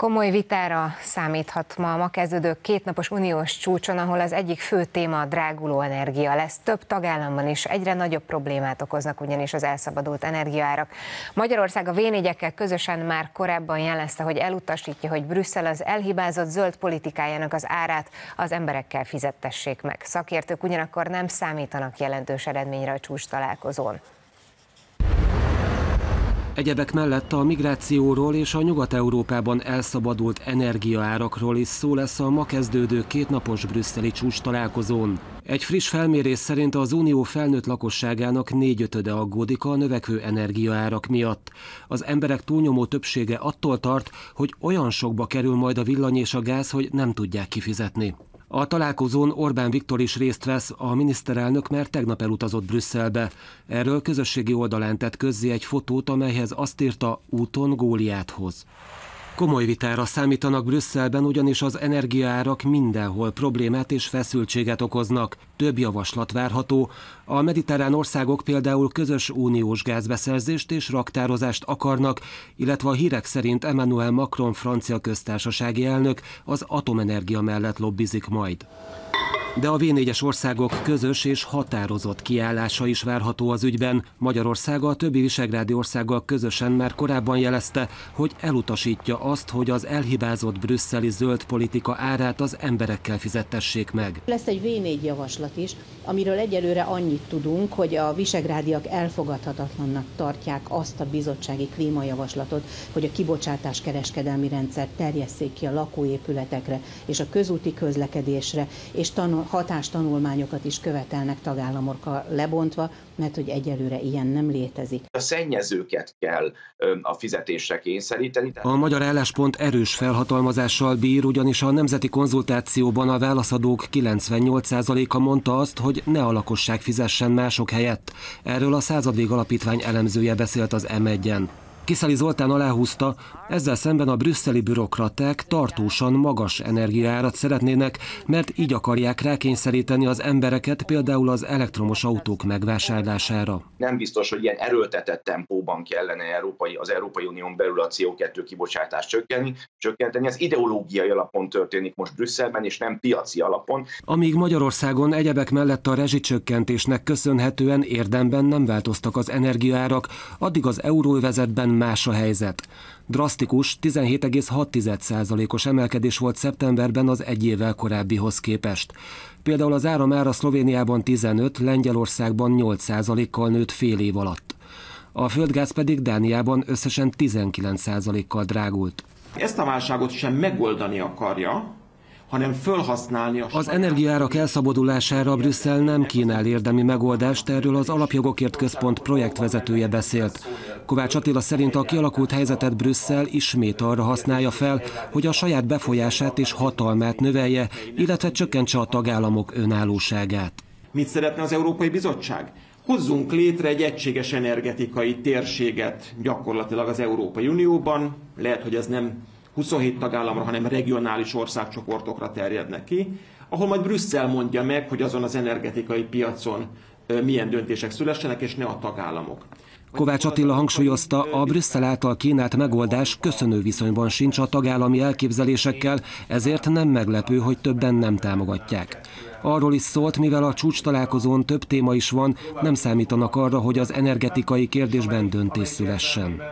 Komoly vitára számíthat ma a ma kezdődő kétnapos uniós csúcson, ahol az egyik fő téma a dráguló energia lesz. Több tagállamban is egyre nagyobb problémát okoznak ugyanis az elszabadult energiaárak. Magyarország a v közösen már korábban jelezte, hogy elutasítja, hogy Brüsszel az elhibázott zöld politikájának az árát az emberekkel fizettessék meg. Szakértők ugyanakkor nem számítanak jelentős eredményre a csúcs találkozón. Egyebek mellett a migrációról és a Nyugat-Európában elszabadult energiaárakról is szó lesz a ma kezdődő kétnapos brüsszeli csúcs találkozón. Egy friss felmérés szerint az unió felnőtt lakosságának négyötöde aggódik a növekvő energiaárak miatt. Az emberek túlnyomó többsége attól tart, hogy olyan sokba kerül majd a villany és a gáz, hogy nem tudják kifizetni. A találkozón Orbán Viktor is részt vesz, a miniszterelnök mert tegnap elutazott Brüsszelbe. Erről közösségi oldalán tett közzé egy fotót, amelyhez azt írta úton Góliáthoz. Komoly vitára számítanak Brüsszelben, ugyanis az energiaárak mindenhol problémát és feszültséget okoznak. Több javaslat várható. A mediterrán országok például közös uniós gázbeszerzést és raktározást akarnak, illetve a hírek szerint Emmanuel Macron francia köztársasági elnök az atomenergia mellett lobbizik majd. De a V4-es országok közös és határozott kiállása is várható az ügyben. Magyarország a többi visegrádi országgal közösen már korábban jelezte, hogy elutasítja azt, hogy az elhibázott brüsszeli zöld politika árát az emberekkel fizettessék meg. Lesz egy V4 javaslat is, amiről egyelőre annyit tudunk, hogy a visegrádiak elfogadhatatlannak tartják azt a bizottsági klímajavaslatot, hogy a kibocsátás kereskedelmi rendszer terjesszék ki a lakóépületekre és a közúti közlekedésre, és tanul hatástanulmányokat is követelnek tagállamokkal lebontva, mert hogy egyelőre ilyen nem létezik. A szennyezőket kell a fizetésre kényszeríteni. A magyar álláspont erős felhatalmazással bír, ugyanis a nemzeti konzultációban a válaszadók 98%-a mondta azt, hogy ne a lakosság fizessen mások helyett. Erről a századvég alapítvány elemzője beszélt az M1-en. Kiszeli Zoltán aláhúzta, ezzel szemben a brüsszeli bürokraták tartósan magas energiaárat szeretnének, mert így akarják rákényszeríteni az embereket például az elektromos autók megvásárlására. Nem biztos, hogy ilyen erőltetett tempóban kellene Európai, az Európai Unión belül a CO2 kibocsátást csökkenteni, csökkenteni. Ez ideológiai alapon történik most Brüsszelben, és nem piaci alapon. Amíg Magyarországon egyebek mellett a rezsicsökkentésnek köszönhetően érdemben nem változtak az energiaárak, addig az euróvezetben más a helyzet. Drasztikus 17,6%-os emelkedés volt szeptemberben az egy évvel korábbihoz képest. Például az áramára Szlovéniában 15, Lengyelországban 8%-kal nőtt fél év alatt. A földgáz pedig Dániában összesen 19%-kal drágult. Ezt a válságot sem megoldani akarja, hanem fölhasználni a... Az energiárak elszabadulására Brüsszel nem kínál érdemi megoldást, erről az Alapjogokért Központ projektvezetője beszélt. Kovács Attila szerint a kialakult helyzetet Brüsszel ismét arra használja fel, hogy a saját befolyását és hatalmát növelje, illetve csökkentse a tagállamok önállóságát. Mit szeretne az Európai Bizottság? Hozzunk létre egy egységes energetikai térséget gyakorlatilag az Európai Unióban. Lehet, hogy ez nem 27 tagállamra, hanem regionális országcsoportokra terjednek ki, ahol majd Brüsszel mondja meg, hogy azon az energetikai piacon milyen döntések szülessenek, és ne a tagállamok. Kovács Attila hangsúlyozta, a Brüsszel által kínált megoldás köszönő viszonyban sincs a tagállami elképzelésekkel, ezért nem meglepő, hogy többen nem támogatják. Arról is szólt, mivel a csúcs találkozón több téma is van, nem számítanak arra, hogy az energetikai kérdésben döntés szülessen.